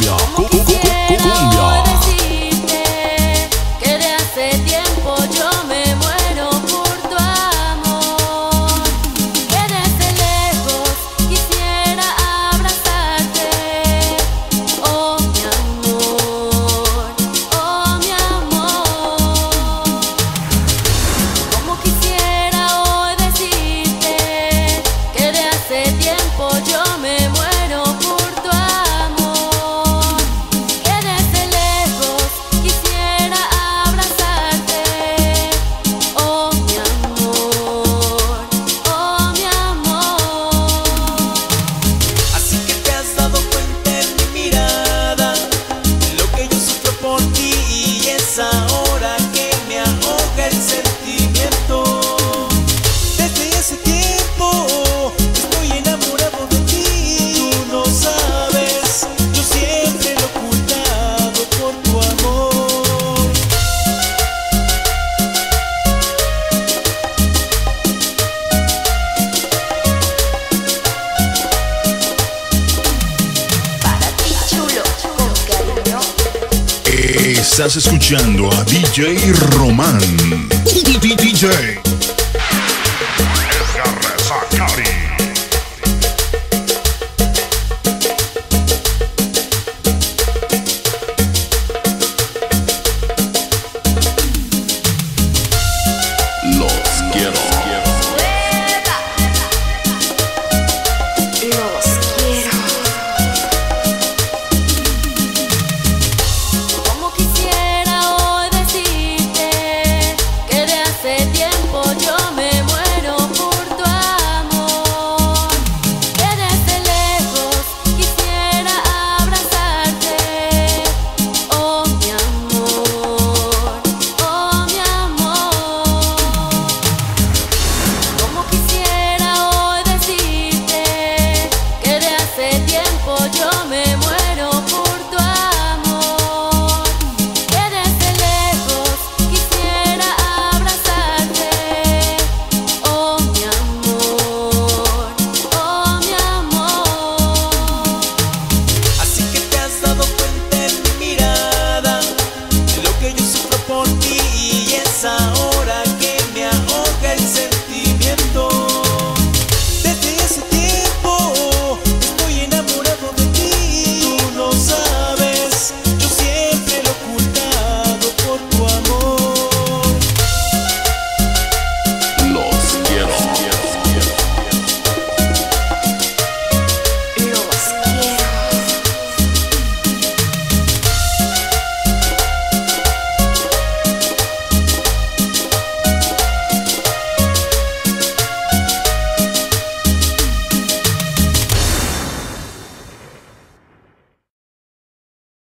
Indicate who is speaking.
Speaker 1: Yeah. Estás escuchando a DJ Román. DJ